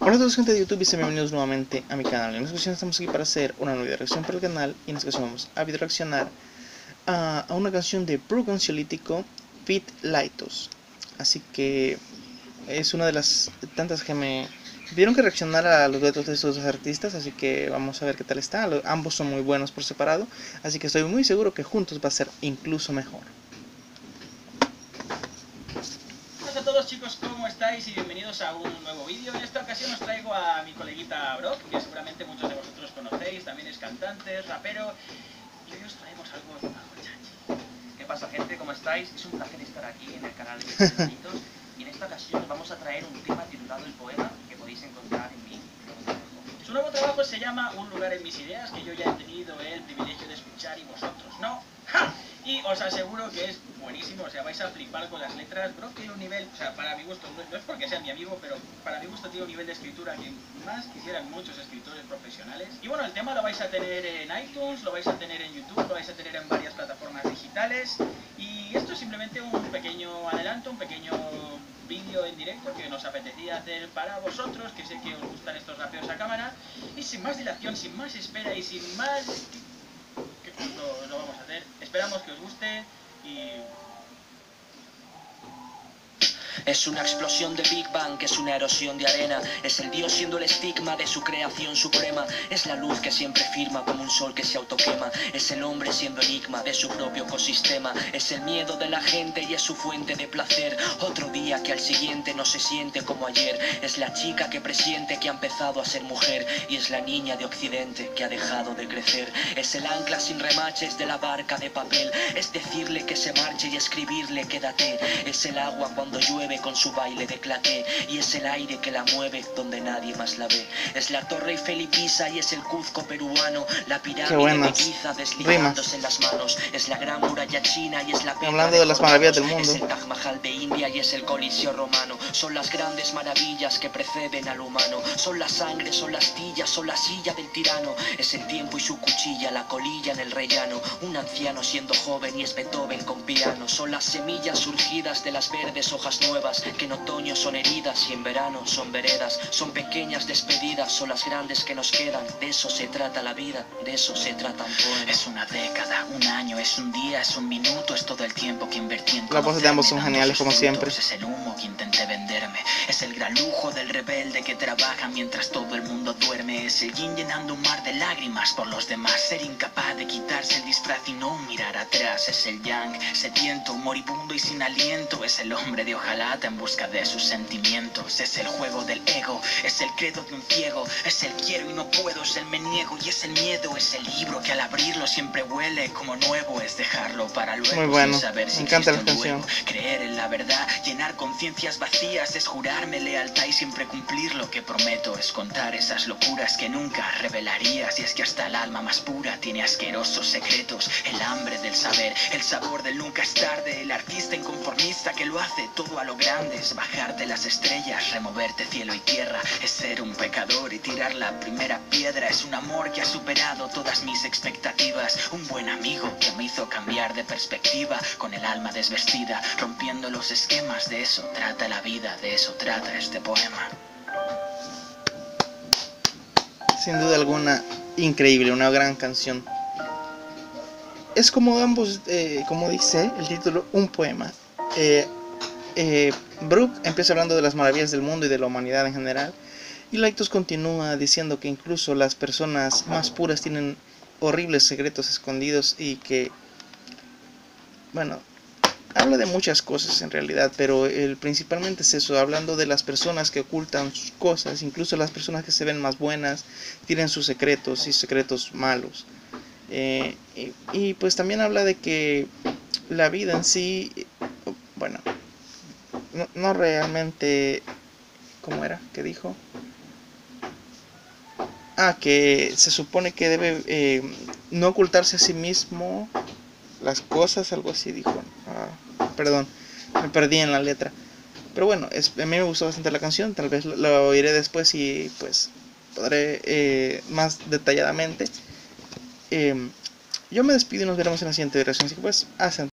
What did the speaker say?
Hola a todos gente de YouTube y sean bienvenidos nuevamente a mi canal. En esta ocasión estamos aquí para hacer una nueva reacción para el canal y en esta ocasión vamos a video reaccionar a, una canción de Ansiolítico Fit Lightos. Así que es una de las tantas que me pidieron que reaccionara a los duetos de estos dos artistas, así que vamos a ver qué tal está. Ambos son muy buenos por separado, así que estoy muy seguro que juntos va a ser incluso mejor. Hola a todos chicos, ¿cómo estáis? Y bienvenidos a un nuevo vídeo. En esta ocasión os traigo a mi coleguita Brock, que seguramente muchos de vosotros conocéis, también es cantante, rapero. Y hoy os traemos algo algo. ¿Qué pasa gente? ¿Cómo estáis? Es un placer estar aquí en el canal de Bonitos. Y en esta ocasión os vamos a traer un tema titulado El Poema, que podéis encontrar en mi. Su nuevo trabajo se llama Un lugar en mis ideas, que yo ya he tenido el privilegio de escuchar y vosotros no. ¡Ja! Y os aseguro que es buenísimo, o sea, vais a flipar con las letras. Brock tiene un nivel, o sea, para mi gusto, no, es porque sea mi amigo, pero para mi gusto tiene un nivel de escritura que más quisieran muchos escritores profesionales. Y bueno, el tema lo vais a tener en iTunes, lo vais a tener en YouTube, lo vais a tener en varias plataformas digitales. Y esto es simplemente un pequeño adelanto, un pequeño vídeo en directo que nos apetecía hacer para vosotros, que sé que os gustan estos rapeos a cámara. Y sin más dilación, sin más espera y sin más... ¿Qué punto lo vamos a hacer? Esperamos que os guste y... Es una explosión de Big Bang, que es una erosión de arena. Es el Dios siendo el estigma de su creación suprema. Es la luz que siempre firma como un sol que se autoquema. Es el hombre siendo enigma de su propio ecosistema. Es el miedo de la gente y es su fuente de placer. Otro día que al siguiente no se siente como ayer. Es la chica que presiente que ha empezado a ser mujer. Y es la niña de Occidente que ha dejado de crecer. Es el ancla sin remaches de la barca de papel. Es decirle que se marche y escribirle quédate. Es el agua cuando llueve con su baile de claqué y es el aire que la mueve donde nadie más la ve. Es la Torre Eiffel y Pisa y es el Cuzco peruano, la pirámide de Giza deslizándose en las manos. Es la gran muralla china y es la Hablando de las maravillas del mundo. Es el Taj Mahal de India y es el Coliseo romano. Son las grandes maravillas que preceden al humano. Son la sangre, son las tillas, son la silla del tirano. Es el tiempo y su cuchilla, la colilla en el rellano. Un anciano siendo joven y es Beethoven con piano. Son las semillas surgidas de las verdes hojas nuevas que en otoño son heridas y en verano son veredas. Son pequeñas despedidas, son las grandes que nos quedan. De eso se trata la vida, de eso se trata un poema. Es una década, un año, es un día, es un minuto, es todo el tiempo que invertí en Las voces de ambos son geniales, como siempre. Es el humo que intenté venderme, es el gran lujo del rebelde que trabaja mientras todo el mundo duerme, es el yin llenando un mar de lágrimas por los demás, ser incapaz de quitarse el disfraz y no mirar atrás, es el yang, sediento, moribundo y sin aliento, es el hombre de hojalata en busca de sus sentimientos, es el juego del ego, es el credo de un ciego, es el quiero y no puedo, es el me niego y es el miedo, es el libro que al abrirlo siempre huele como nuevo, es dejarlo para luego Muy bueno, sin saber si me encanta la luego. Creer en la verdad, llenar conciencias vacías, es jurarme lealtad y siempre cumplir lo que prometo, es contar esas locuras que nunca revelarías y es que hasta el alma más pura tiene asquerosos secretos, el hambre del saber, el sabor del nunca es tarde, el artista inconformista que lo hace todo a lo grande, es bajarte las estrellas, removerte cielo y tierra, es ser un pecador y tirar la primera piedra, es un amor que ha superado todas mis expectativas, un buen amigo que me hizo cambiar de perspectiva, con el alma desvestida, rompiendo los esquemas, de eso trata la vida, de eso trata este poema. Sin duda alguna, increíble, una gran canción. Es como ambos, eh, como dice el título, un poema. Eh, eh, Brooke empieza hablando de las maravillas del mundo y de la humanidad en general. Y Laitos continúa diciendo que incluso las personas más puras tienen horribles secretos escondidos y que, bueno, habla de muchas cosas en realidad, pero el, principalmente es eso, hablando de las personas que ocultan sus cosas, incluso las personas que se ven más buenas tienen sus secretos y secretos malos. Eh, y, pues también habla de que la vida en sí, bueno, no, no realmente, ¿cómo era? ¿Qué dijo? Ah, que se supone que debe eh, no ocultarse a sí mismo las cosas, algo así dijo. Ah, perdón, me perdí en la letra. Pero bueno, es, a mí me gustó bastante la canción, tal vez lo oiré después y pues podré eh, más detalladamente. Eh, yo me despido y nos veremos en la siguiente versión, así que pues, hasta